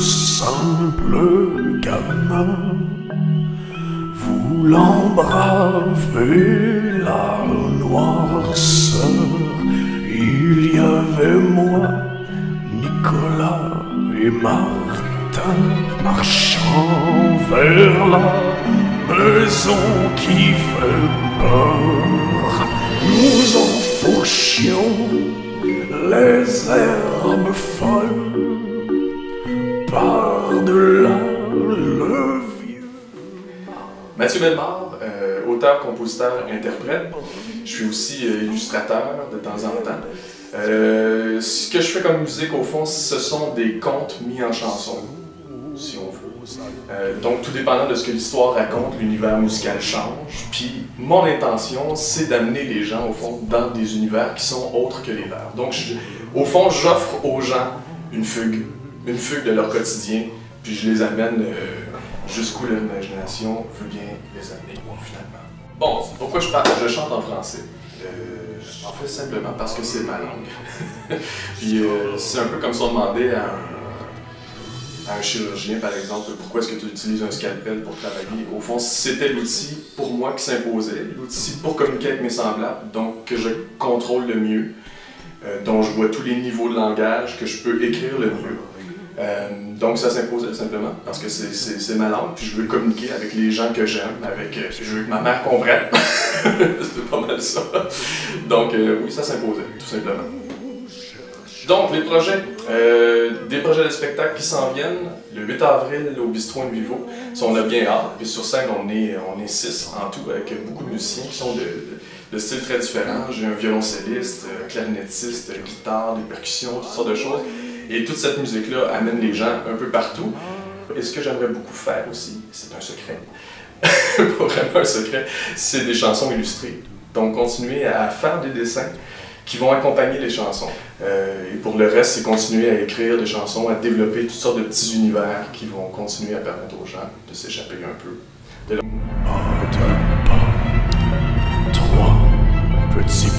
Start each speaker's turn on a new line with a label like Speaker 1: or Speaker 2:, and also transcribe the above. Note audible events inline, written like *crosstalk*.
Speaker 1: simple gamin voulant braver la noirceur. Il y avait moi, Nicolas et Martin marchant vers la maison qui fait peur. Nous enfourchions les herbes folles par-delà le vieux.
Speaker 2: Mathieu Bellemare, euh, auteur, compositeur, interprète. Je suis aussi euh, illustrateur de temps en temps. Euh, ce que je fais comme musique, au fond, ce sont des contes mis en chanson, si on veut. Euh, donc, tout dépendant de ce que l'histoire raconte, l'univers musical change. Puis, mon intention, c'est d'amener les gens, au fond, dans des univers qui sont autres que les leurs. Donc, au fond, j'offre aux gens une fugue, une fugue de leur quotidien, puis je les amène euh, jusqu'où leur imagination veut bien les amener, finalement. Bon, pourquoi je, parle, je chante en français? Euh, en fait, simplement parce que c'est ma langue. *laughs* puis, euh, c'est un peu comme si on demandait à un, à un chirurgien, par exemple, pourquoi est-ce que tu utilises un scalpel pour travailler? Au fond, c'était l'outil pour moi qui s'imposait, l'outil pour communiquer avec mes semblables, donc que je contrôle le mieux, euh, dont je vois tous les niveaux de langage, que je peux écrire le mieux. Euh, donc ça s'imposait simplement parce que c'est- ma langue, puis je veux communiquer avec les gens que j'aime, avec euh, je veux que ma mère comprenne. *laughs* c'est pas mal ça. Donc euh, oui, ça s'imposait, tout simplement. Donc, les projets, des projets de spectacle qui s'en viennent. Le 8 avril au Bistrot in Vivo. Ça, on a bien hâte. Puis sur scène, on est, on est six en tout, avec beaucoup de musiciens qui sont de, de- de styles très différents. J'ai un violoncelliste, clarinettiste, guitare, des percussions, toutes sortes de choses. Et toute cette musique-là amène les gens un peu partout. Et ce que j'aimerais beaucoup faire aussi, c'est un secret, *laughs* pas vraiment un secret, c'est des chansons illustrées. Donc continuer à faire des dessins qui vont accompagner les chansons. Euh, et pour le reste, c'est continuer à écrire des chansons, à développer toutes sortes de petits univers qui vont continuer à permettre aux gens de s'échapper un peu. De la... Un, deux, trois petits